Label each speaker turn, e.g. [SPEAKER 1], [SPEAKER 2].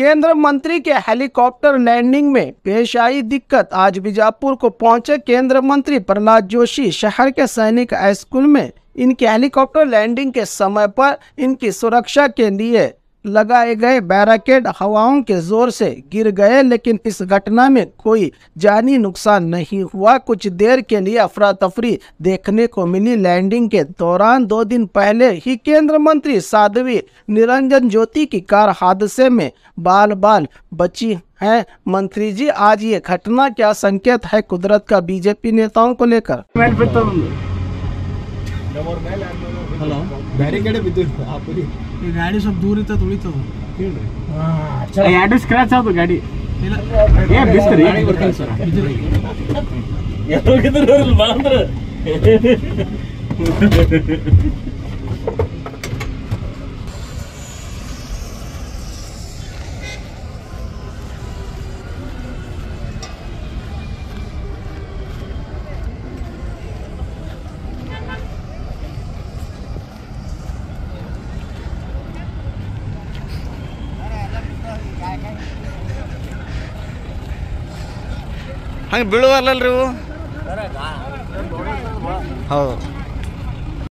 [SPEAKER 1] केंद्र मंत्री के हेलीकॉप्टर लैंडिंग में पेश आई दिक्कत। आज बीजापुर को पहुँचे केंद्र मंत्री प्रहलाद जोशी शहर के सैनिक हाई स्कूल में। इनके हेलीकॉप्टर लैंडिंग के समय पर इनकी सुरक्षा के लिए लगाए गए बैराकेड हवाओं के ज़ोर से गिर गए, लेकिन इस घटना में कोई जानी नुकसान नहीं हुआ। कुछ देर के लिए अफरा तफरी देखने को मिली। लैंडिंग के दौरान दो दिन पहले ही केंद्र मंत्री साध्वी निरंजन ज्योति की कार हादसे में बाल बाल बची है। मंत्री जी, आज ये घटना क्या संकेत है कुदरत का? बीजेपी नेताओं को लेकर।
[SPEAKER 2] ಹಲೋ
[SPEAKER 3] ಆ ಪುರಿ
[SPEAKER 2] ಈ ಗಾಡಿ ಸ್ವಲ್ಪ ದೂರ ಇರ್ತದೆ ಉಳಿತದ.
[SPEAKER 4] ಎರಡು ಸ್ಕ್ರಾಚ್ ಆದ ಗಾಡಿ.
[SPEAKER 2] ಇಲ್ಲ.
[SPEAKER 4] ಏ ಬಿಸ್ತ್ರಿ.
[SPEAKER 3] ಗಾಡಿ ಬರ್ತೀನಿ ಸರ್.
[SPEAKER 5] ಹಂಗೆ ಬೀಳುವಲ್ಲಲ್ರಿ ಇವು? ಹೌದು.